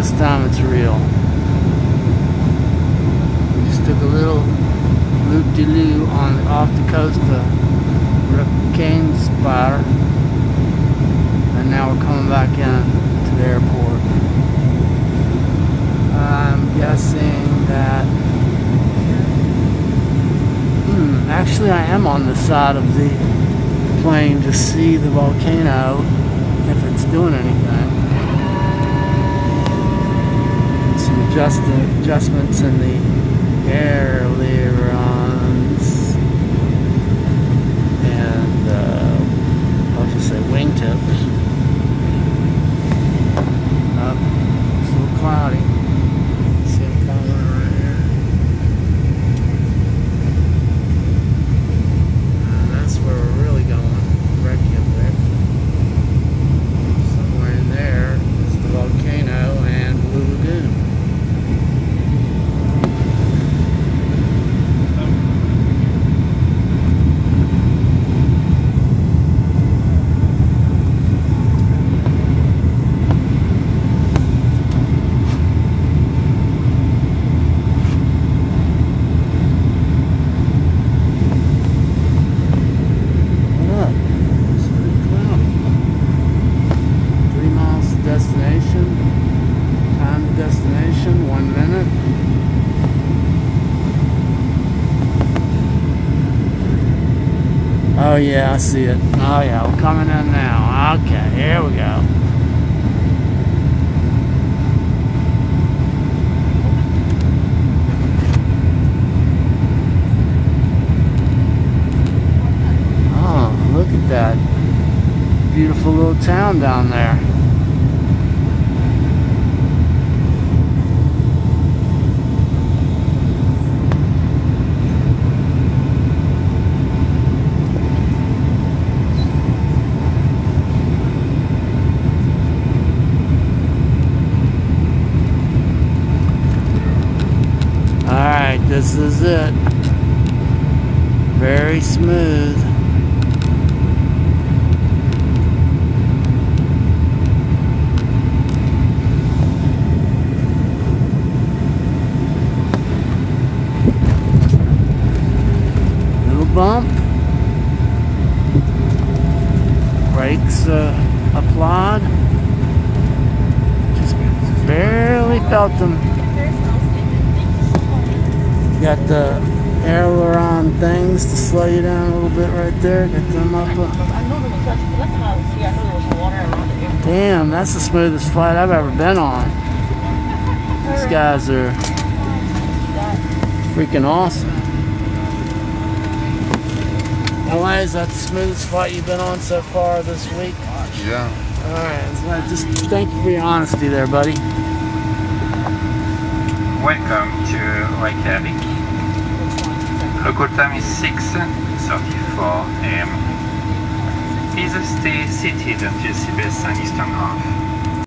this time it's real. We just took a little loop-de-loo on off the coast of Ripken Spire. And now we're coming back in to the airport. I'm guessing that hmm, actually I am on the side of the plane to see the volcano if it's doing anything. Adjust adjustments in the ailerons and uh, I'll just say wingtips. Up, it's a little cloudy. See it coming right here. Uh, that's where we're really going. Reykjavik. Somewhere in there is the volcano and Blue Lagoon. What up? It's pretty cloudy. Three miles to destination. Time to destination, one minute. Oh yeah, I see it. Oh yeah, we're coming in now. Okay, here we go. Oh, look at that beautiful little town down there. This is it. Very smooth. Little bump. Brakes uh, applied. Just barely felt them. Got the aileron things to slow you down a little bit right there. Get them up. I there was such, last time I was here, I know there was water around the airport. Damn, that's the smoothest flight I've ever been on. These guys are freaking awesome. LA, is that the smoothest flight you've been on so far this week? Yeah. Alright, just thank you for your honesty there, buddy. Welcome to Lake Reykjavik. Local time is 6.34 am. Please stay seated until seatbelt sign is turned off.